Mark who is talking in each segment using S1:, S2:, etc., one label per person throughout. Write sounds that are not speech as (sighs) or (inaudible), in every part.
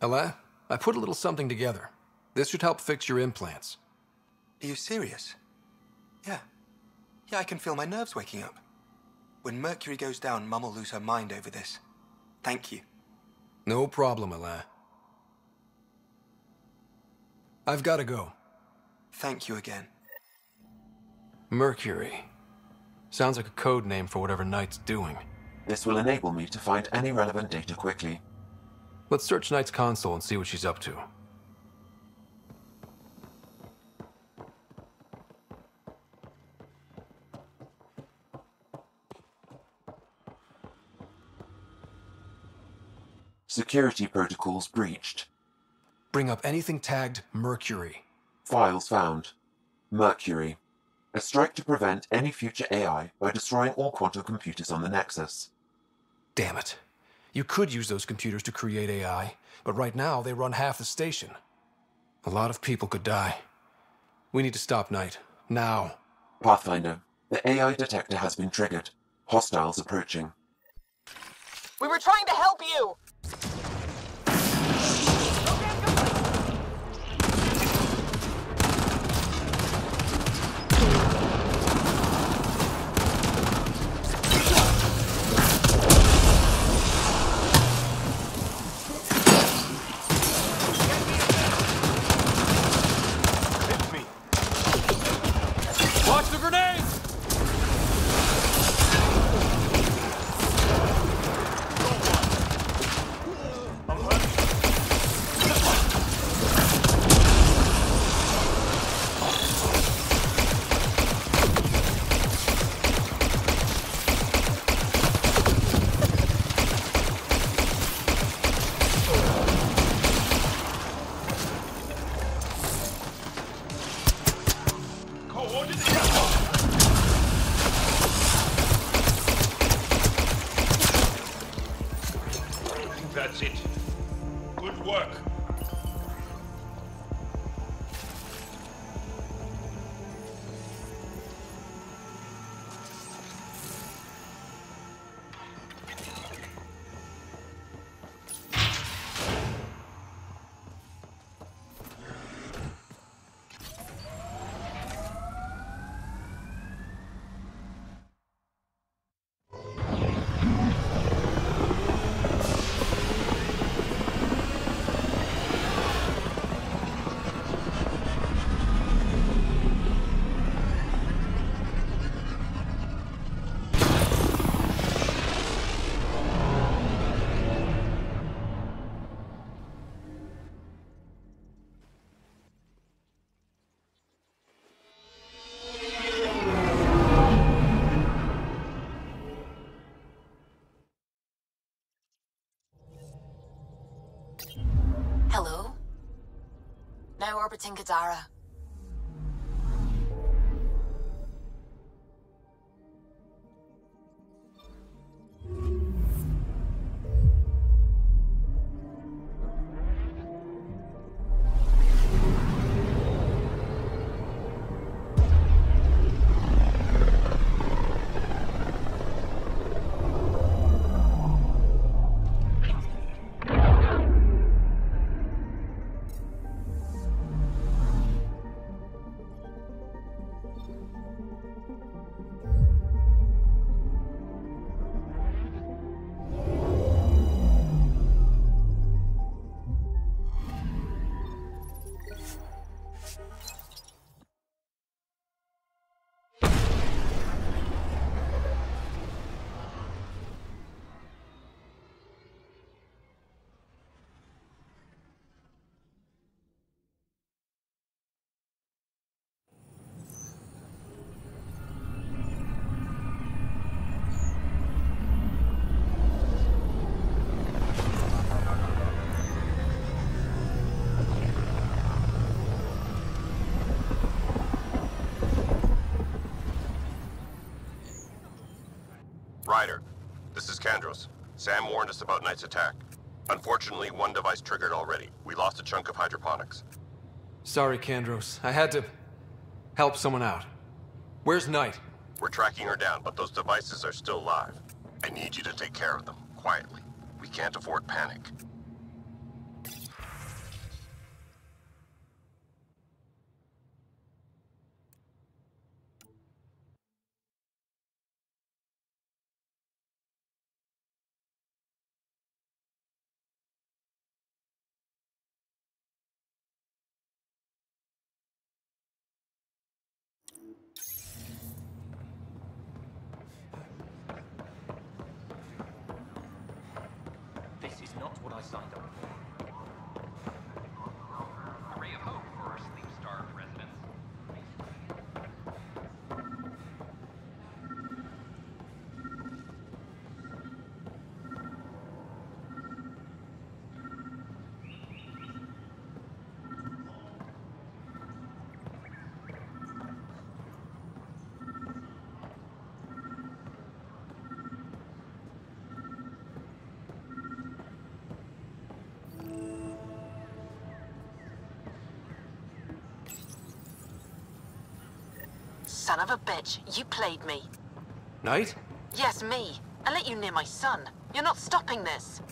S1: Alain, I put a little something together. This should help fix your implants.
S2: Are you serious? Yeah. Yeah, I can feel my nerves waking up. When Mercury goes down, Mum will lose her mind over this. Thank you.
S1: No problem, Alain. I've got to go.
S2: Thank you again.
S1: Mercury. Sounds like a code name for whatever Knight's doing.
S3: This will enable me to find any relevant data quickly.
S1: Let's search Knight's console and see what she's up to.
S3: Security protocols breached.
S1: Bring up anything tagged Mercury.
S3: Files found. Mercury. A strike to prevent any future AI by destroying all quantum computers on the Nexus.
S1: Damn it. You could use those computers to create AI, but right now they run half the station. A lot of people could die. We need to stop Knight. Now.
S3: Pathfinder, the AI detector has been triggered. Hostiles approaching.
S4: We were trying to help you!
S5: Good work.
S4: Orbiting Kadara.
S6: Ryder, this is Kandros. Sam warned us about Knight's attack. Unfortunately, one device triggered already. We lost a chunk of hydroponics.
S1: Sorry, Kandros. I had to help someone out. Where's Knight?
S6: We're tracking her down, but those devices are still live. I need you to take care of them, quietly. We can't afford panic.
S7: This is not what I signed up for.
S4: Son of a bitch, you played me.
S1: Knight?
S4: Yes, me. I let you near my son. You're not stopping this.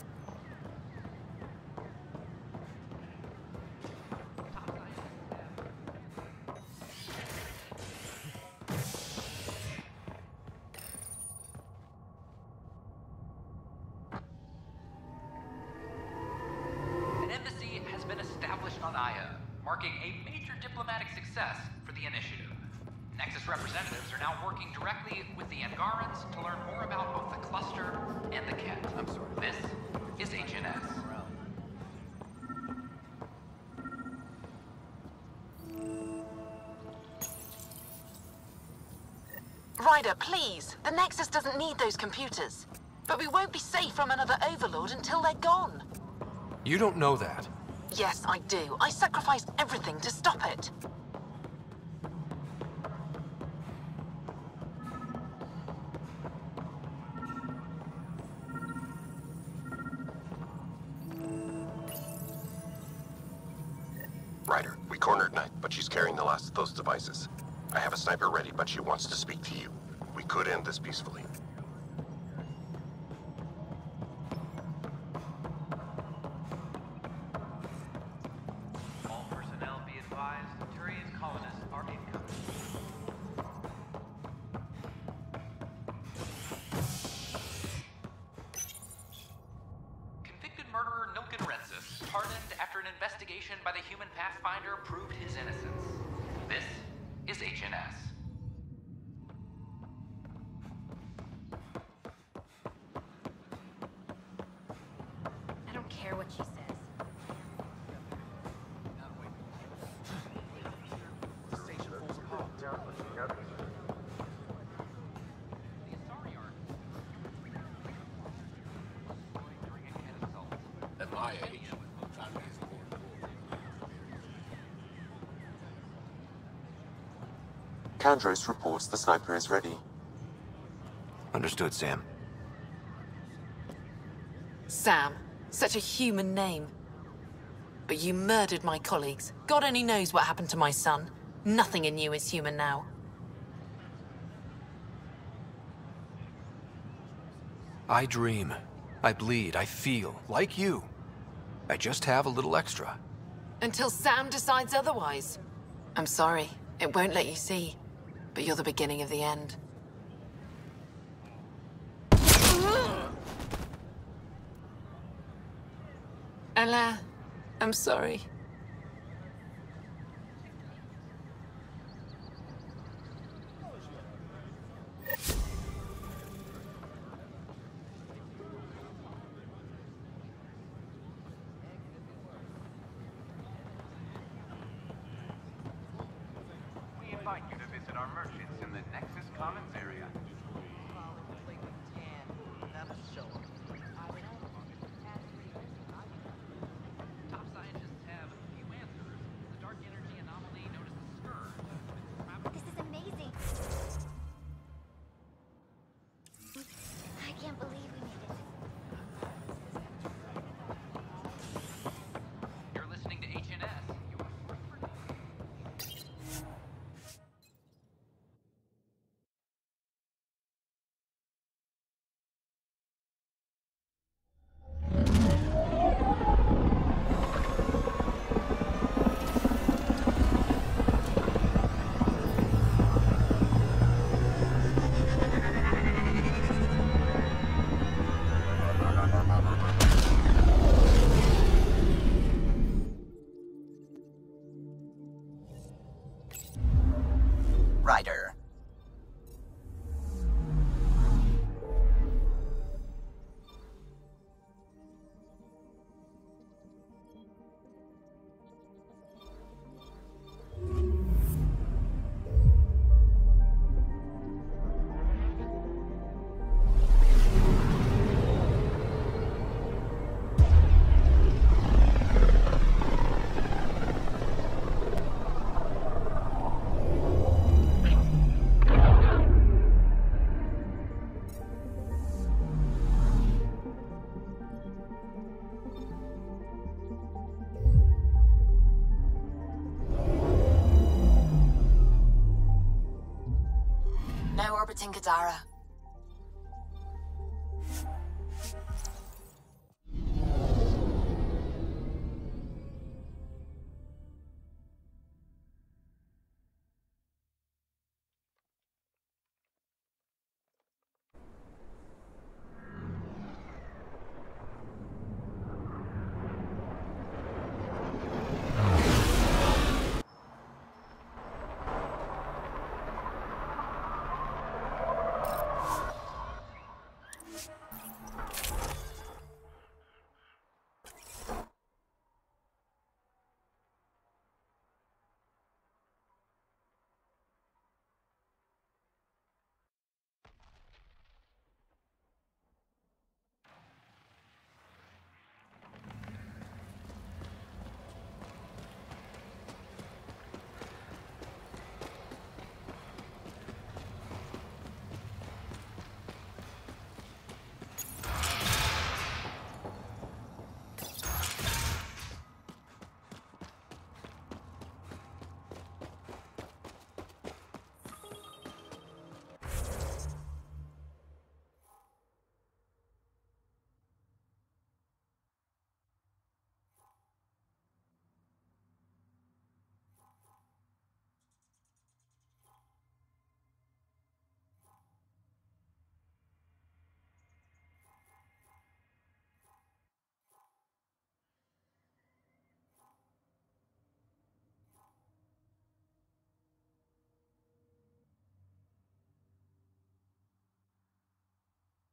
S7: Representatives are now working directly with the Angarans to learn more about both the cluster and the Kett. I'm sorry. This is HNS.
S4: Ryder, please. The Nexus doesn't need those computers. But we won't be safe from another Overlord until they're gone.
S1: You don't know that.
S4: Yes, I do. I sacrificed everything to stop it.
S6: Peacefully.
S3: Kandros reports the sniper is ready.
S1: Understood, Sam.
S4: Sam. Such a human name. But you murdered my colleagues. God only knows what happened to my son. Nothing in you is human now.
S1: I dream. I bleed. I feel. Like you. I just have a little extra.
S4: Until Sam decides otherwise. I'm sorry. It won't let you see. But you're the beginning of the end. Ella, I'm sorry.
S8: Orbiting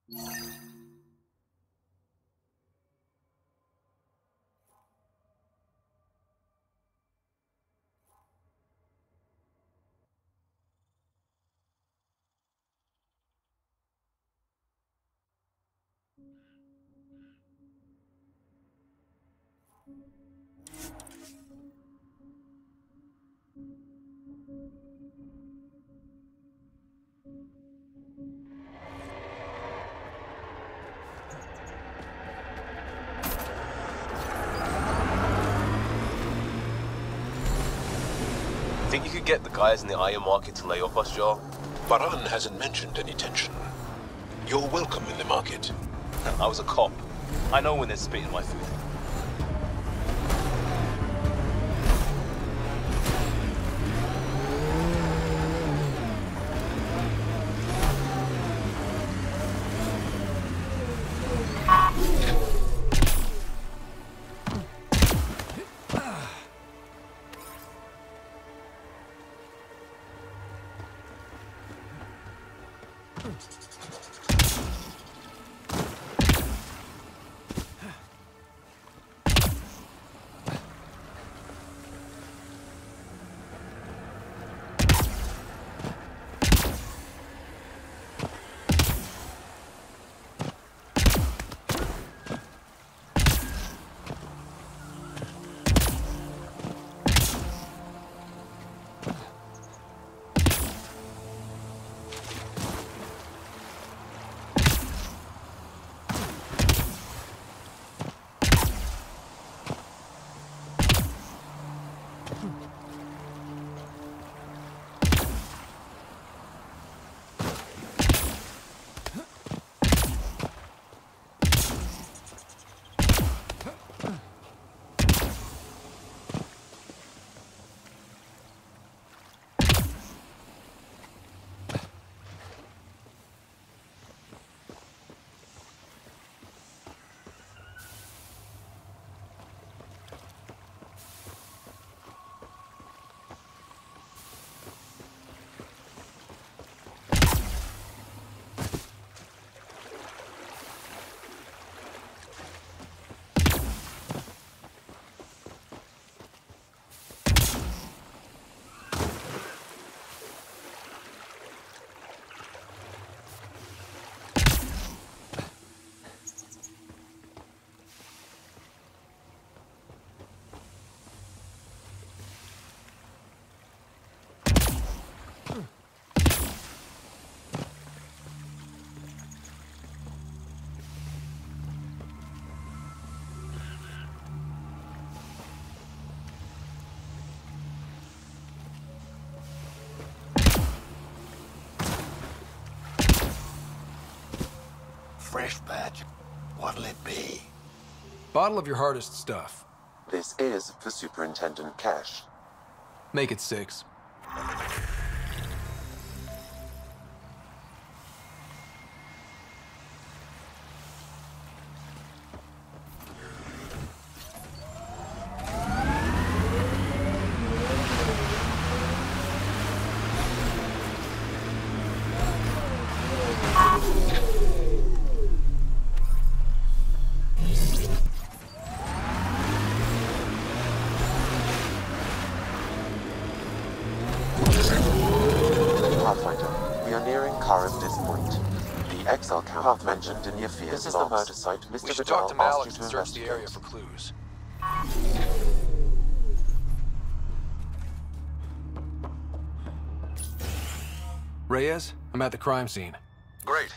S9: Think (sighs) (sighs) you get the guys in the iron market to lay off us, Joel?
S5: Baran hasn't mentioned any tension. You're welcome in the market. (laughs)
S9: I was a cop. I know when they're spitting my food.
S5: Sheriff batch. What'll it be?
S1: Bottle of your hardest stuff.
S3: This is for Superintendent Kesh.
S1: Make it six.
S3: Are nearing Karim-Dis Point. The exile camp mentioned in your fears This is the murder site Mr.
S1: We should
S3: Vidal
S1: talk to
S3: asked you to
S1: and search the
S3: investigate.
S1: area for clues. Reyes, I'm at the crime scene.
S8: Great.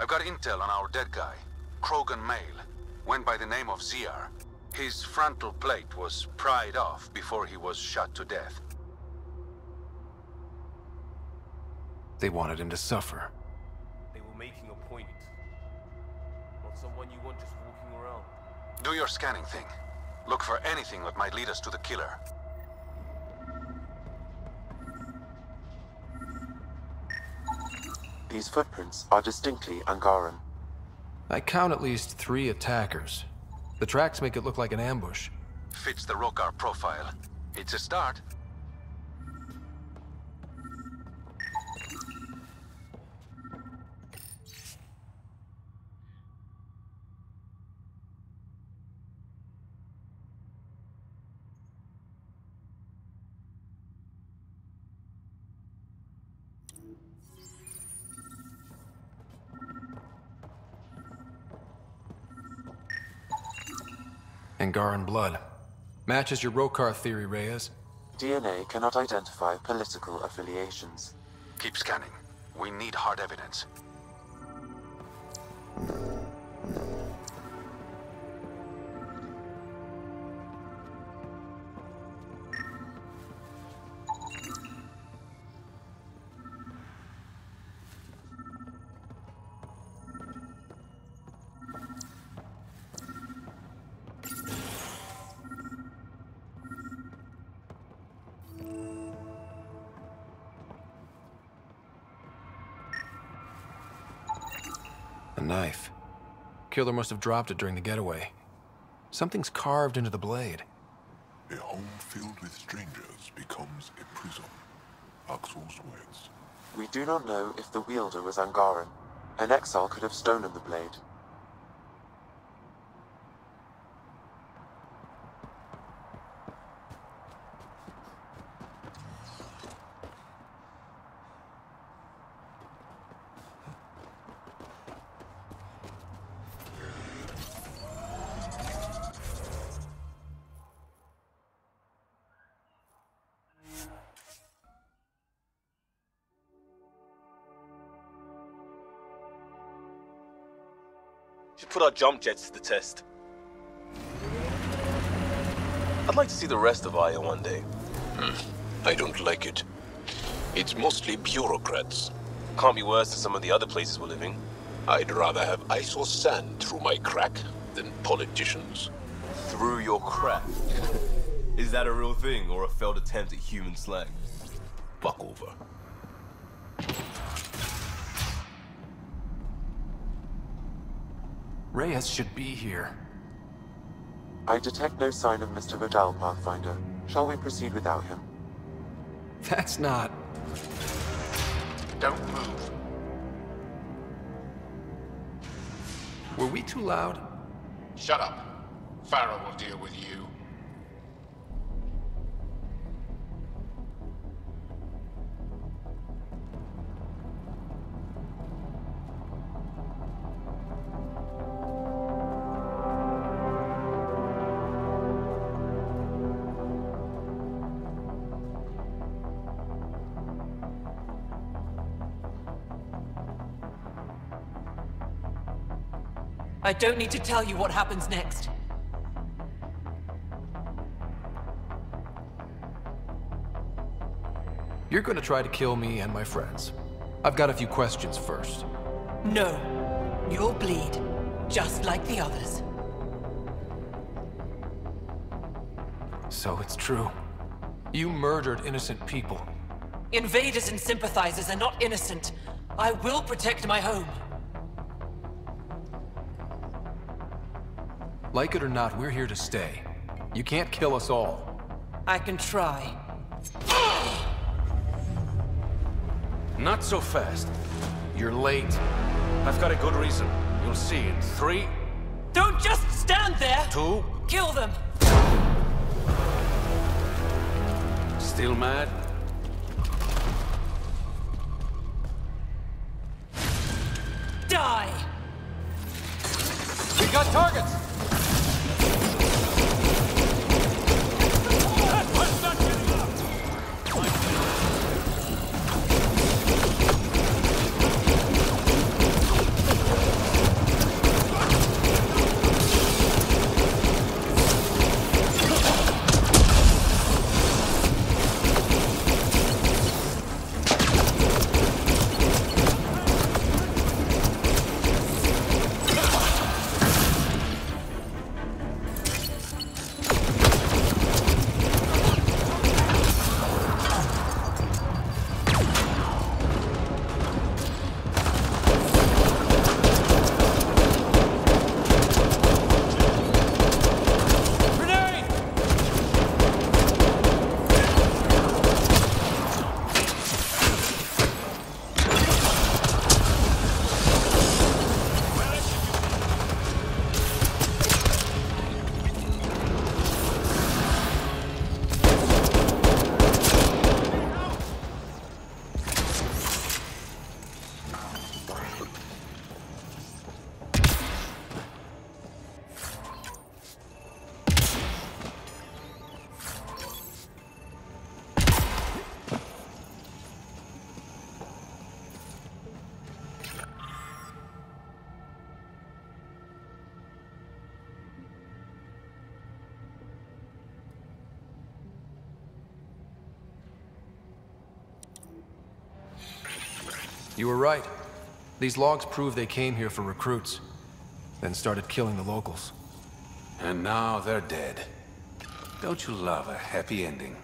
S8: I've got intel on our dead guy. Krogan male. Went by the name of Ziar. His frontal plate was pried off before he was shot to death.
S1: They wanted him to suffer.
S9: They were making a point. Not someone you want just walking around.
S8: Do your scanning thing. Look for anything that might lead us to the killer.
S3: These footprints are distinctly Angaran.
S1: I count at least three attackers. The tracks make it look like an ambush.
S8: Fits the Roekaar profile. It's a start.
S1: Angaran blood. Matches your Roekaar theory, Reyes.
S3: DNA cannot identify political affiliations.
S8: Keep scanning. We need hard evidence.
S1: Killer must have dropped it during the getaway. Something's carved into the blade.
S10: A home filled with strangers becomes a prison. Akksul's words.
S3: We do not know if the wielder was Angaran. An exile could have stolen the blade.
S9: Should put our jump jets to the test. I'd like to see the rest of Aya one day. Hmm.
S5: I don't like it. It's mostly bureaucrats.
S9: Can't be worse than some of the other places we're living.
S5: I'd rather have ice or sand through my crack than politicians.
S9: Through your crack. (laughs) Is that a real thing or a failed attempt at human slang?
S5: Fuck over.
S1: Reyes should be here.
S3: I detect no sign of Mr. Vidal, Pathfinder. Shall we proceed without him?
S1: That's not.
S5: Don't move.
S1: Were we too loud?
S5: Shut up. Farrow will deal with you.
S4: I don't need to tell you what happens next.
S1: You're gonna try to kill me and my friends. I've got a few questions first.
S4: No.
S11: You'll bleed, just like the others.
S1: So it's true. You murdered innocent people.
S11: Invaders and sympathizers are not innocent. I will protect my home.
S1: Like it or not, we're here to stay. You can't kill us all.
S11: I can try.
S8: Not so fast.
S1: You're late.
S8: I've got a good reason. You'll see in three,
S11: Don't just stand there!
S8: two,
S11: Kill them!
S8: still mad?
S11: Die!
S1: We got targets! These logs prove they came here for recruits, then started killing the locals.
S8: And now they're dead. Don't you love a happy ending?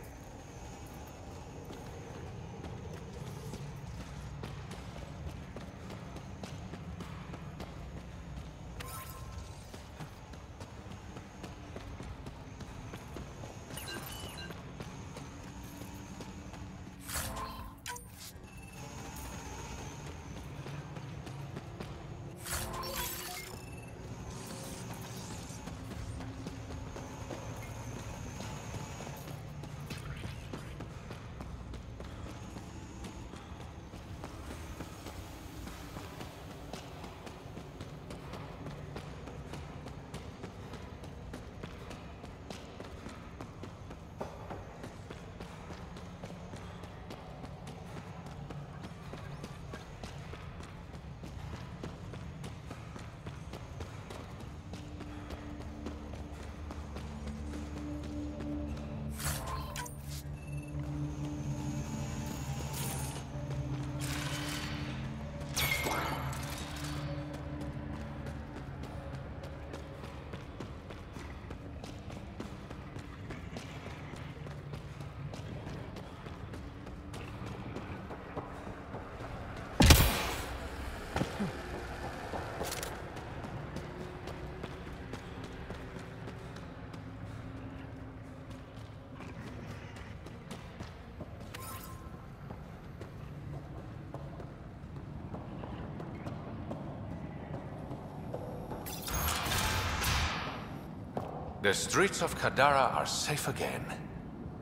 S8: The streets of Kadara are safe again.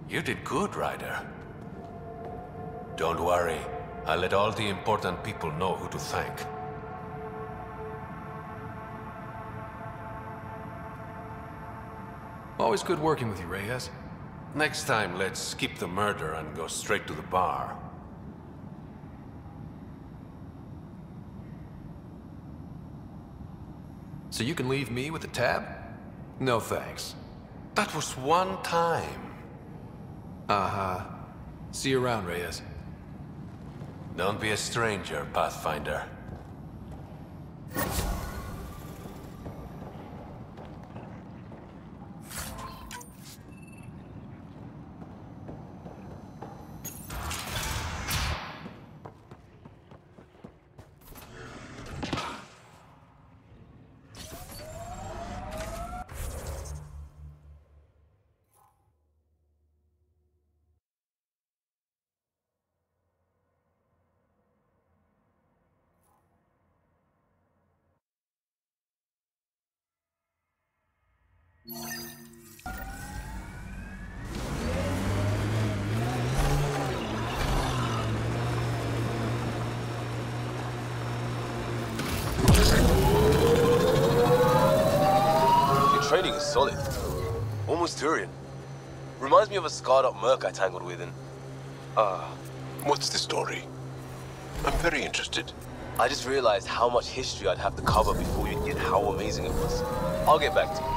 S8: You did good, Ryder. Don't worry. I'll let all the important people know who to thank.
S1: Always good working with you, Reyes.
S8: Next time, let's skip the murder and go straight to the bar.
S1: So you can leave me with the tab? No thanks.
S8: That was one time.
S1: Uh-huh. See you around, Reyes.
S8: Don't be a stranger, Pathfinder.
S9: Training is solid. Almost Turian. Reminds me of a scarred up merc I tangled with in... Ah.
S5: What's the story? I'm very interested.
S9: I just realized how much history I'd have to cover before you'd get how amazing it was. I'll get back to you.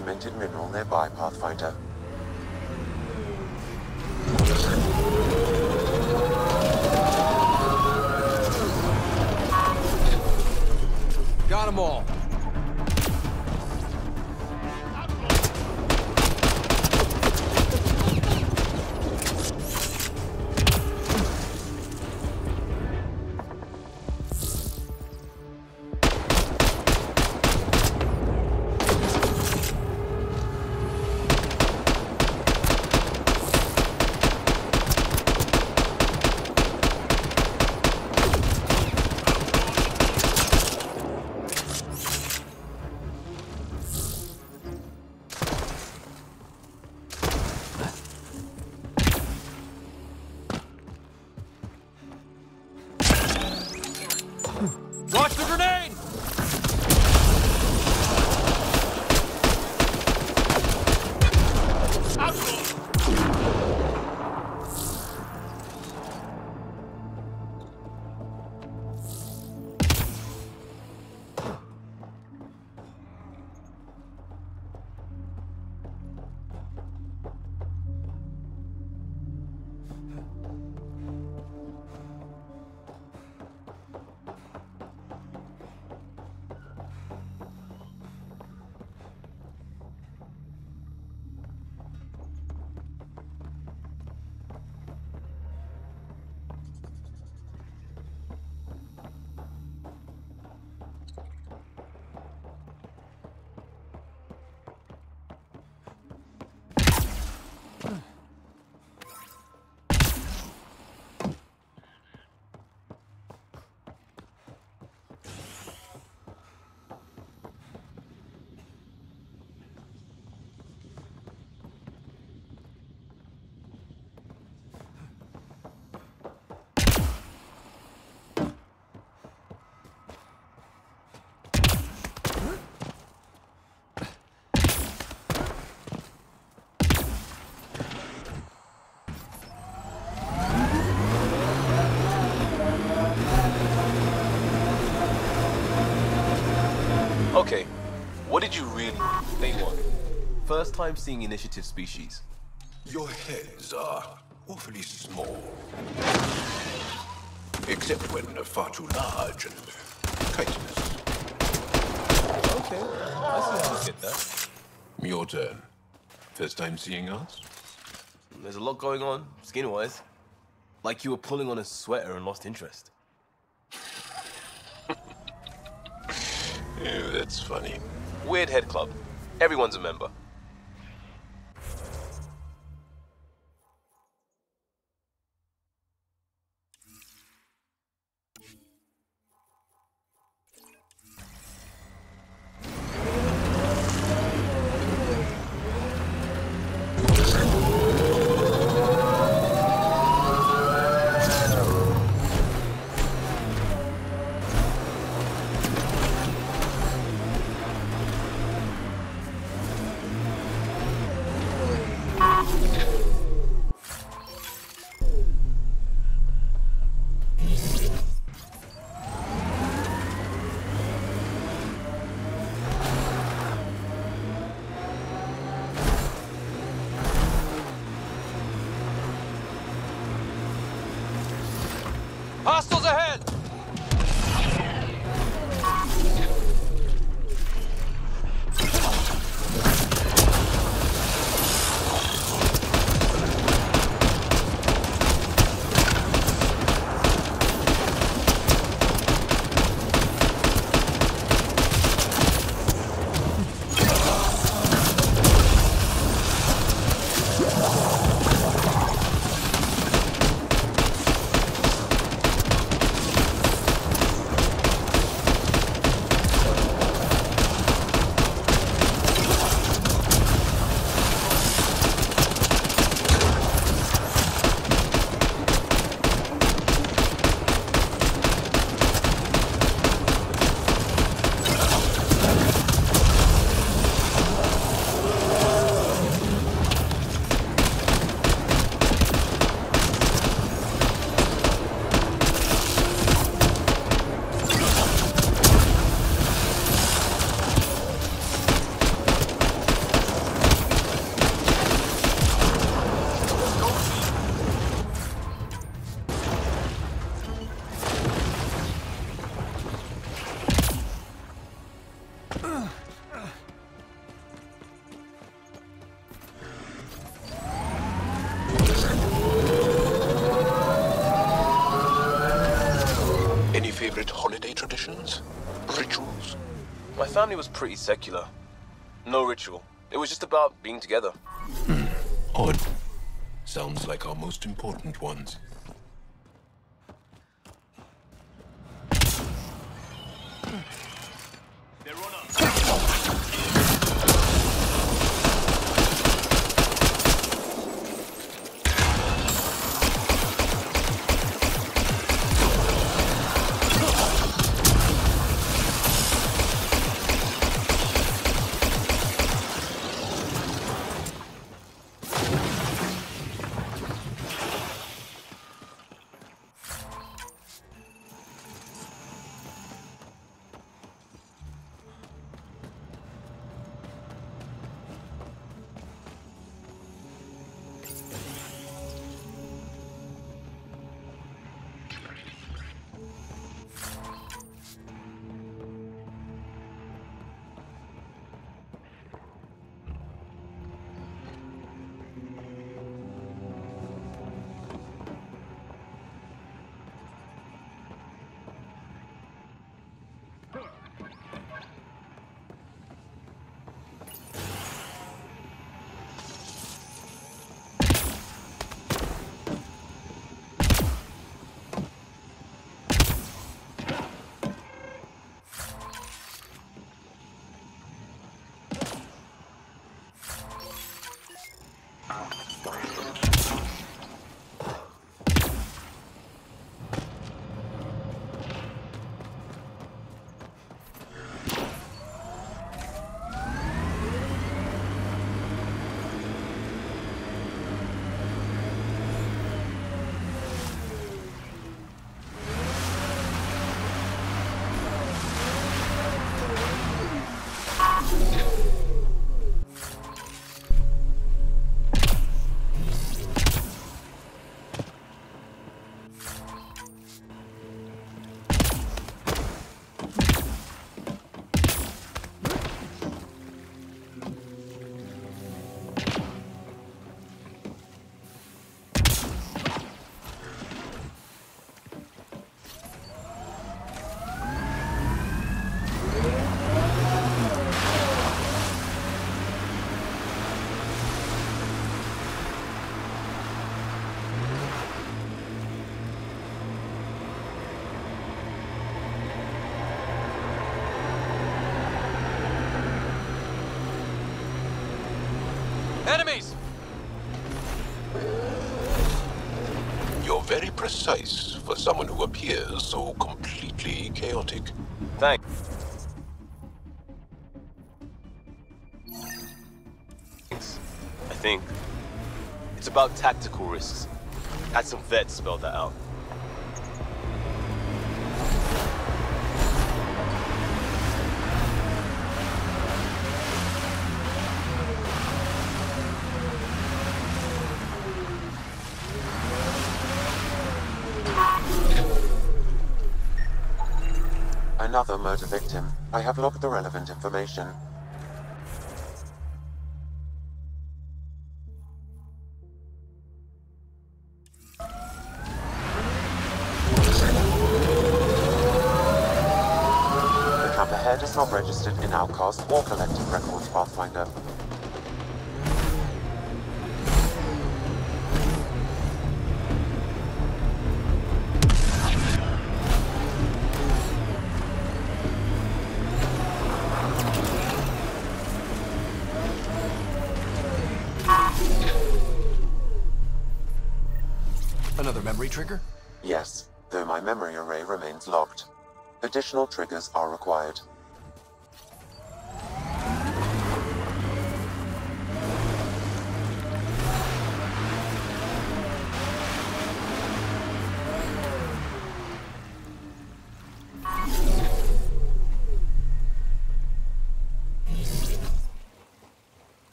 S3: Undocumented mineral nearby, Pathfinder.
S9: First time seeing initiative species.
S5: Your heads are awfully small. Except when they're far too large and chitinous.
S9: Okay, I see how you get that.
S5: Your turn. First time seeing us?
S9: There's a lot going on, skin-wise. Like you were pulling on a sweater and lost interest. (laughs)
S5: Yeah, that's funny.
S9: Weird Head Club. Everyone's a member. that. Was pretty secular. No ritual. It was just about being together.
S5: Hmm. Odd. Sounds like our most important ones. Precise for someone who appears so completely chaotic.
S9: Thanks. I think. It's about tactical risks. Had some vets spell that out.
S3: I have logged the relevant information. The camp ahead is not registered in our Outcast or Collective Records Pathfinder.
S1: Trigger?
S3: Yes, though my memory array remains locked. Additional triggers are required.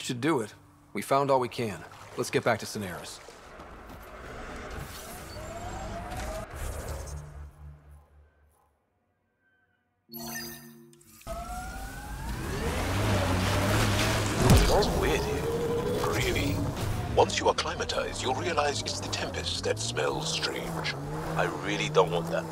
S1: That should do it. We found all we can. Let's get back to Cineris.
S5: It's weird here. Really. Once you acclimatize, you'll realize it's the Tempest that smells strange.
S9: I really don't want that.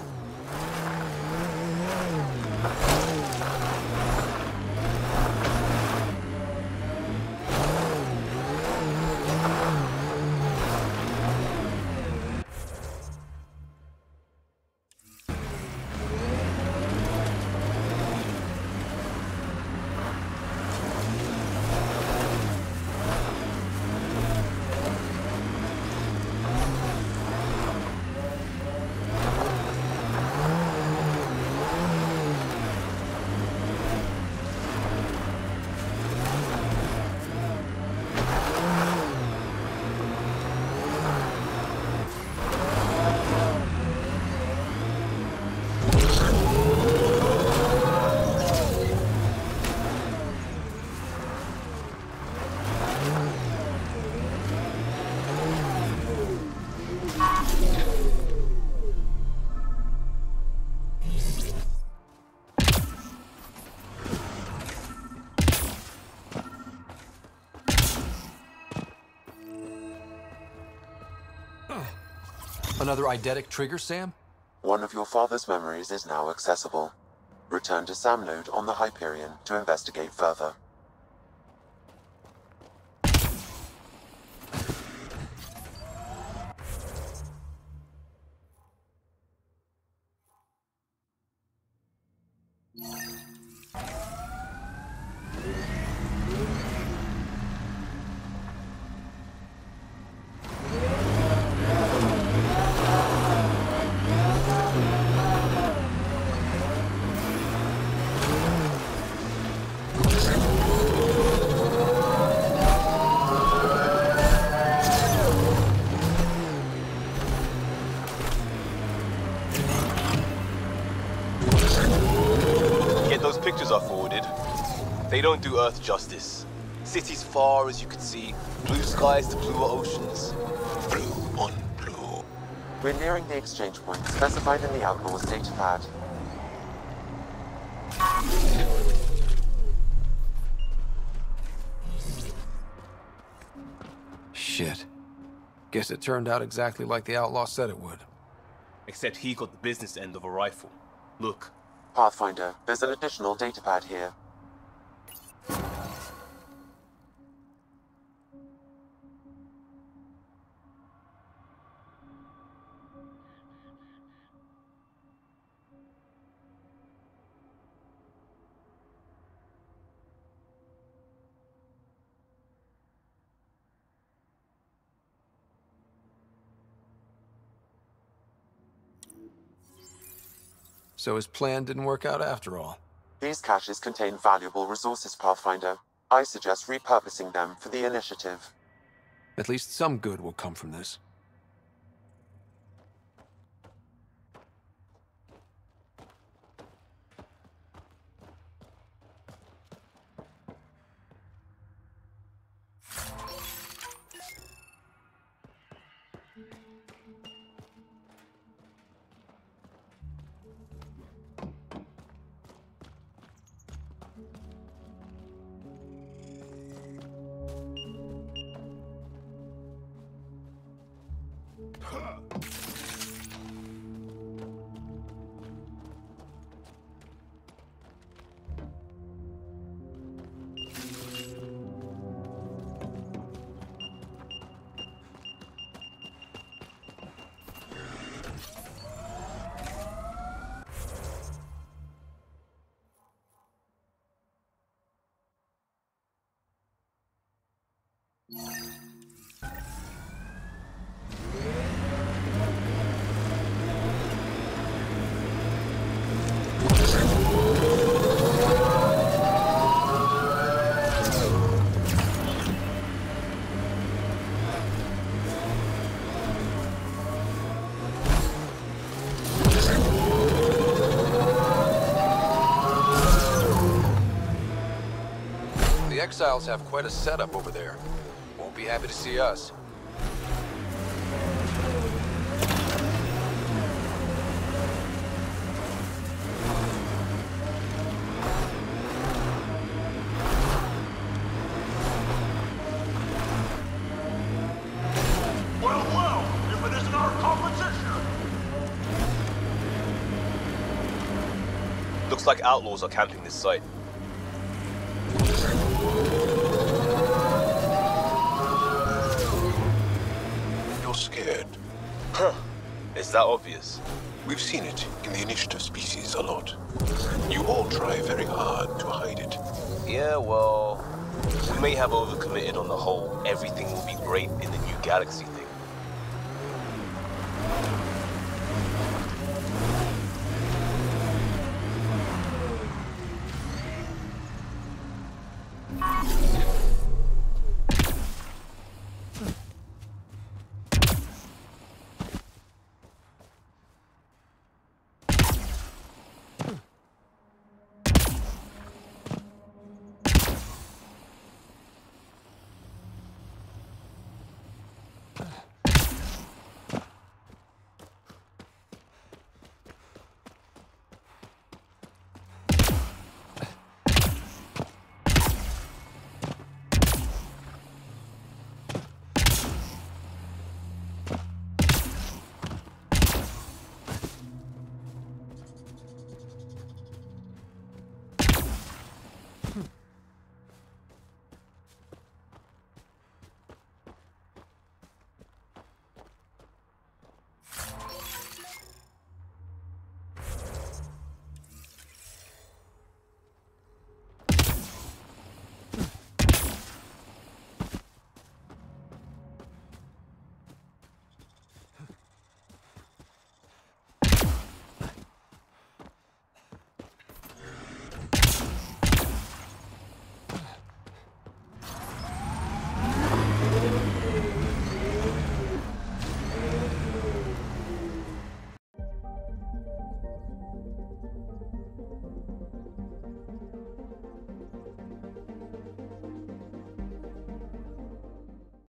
S1: Another eidetic trigger, Sam?
S3: One of your father's memories is now accessible. Return to Samnode on the Hyperion to investigate further.
S9: They don't do Earth justice. Cities far as you can see, blue skies to bluer oceans.
S5: Blue on blue.
S3: We're nearing the exchange point specified in the Outlaw's data pad.
S1: Shit. Guess it turned out exactly like the outlaw said it would.
S9: Except he got the business end of a rifle. Look,
S3: Pathfinder, there's an additional data pad here.
S1: So his plan didn't work out after all.
S3: These caches contain valuable resources, Pathfinder. I suggest repurposing them for the initiative.
S1: At least some good will come from this. Exiles have quite a setup over there. Won't be happy to see us.
S12: Well, well, if it isn't our competition!
S9: Looks like outlaws are camping this site. Have overcommitted on the whole everything will be great in the new galaxy.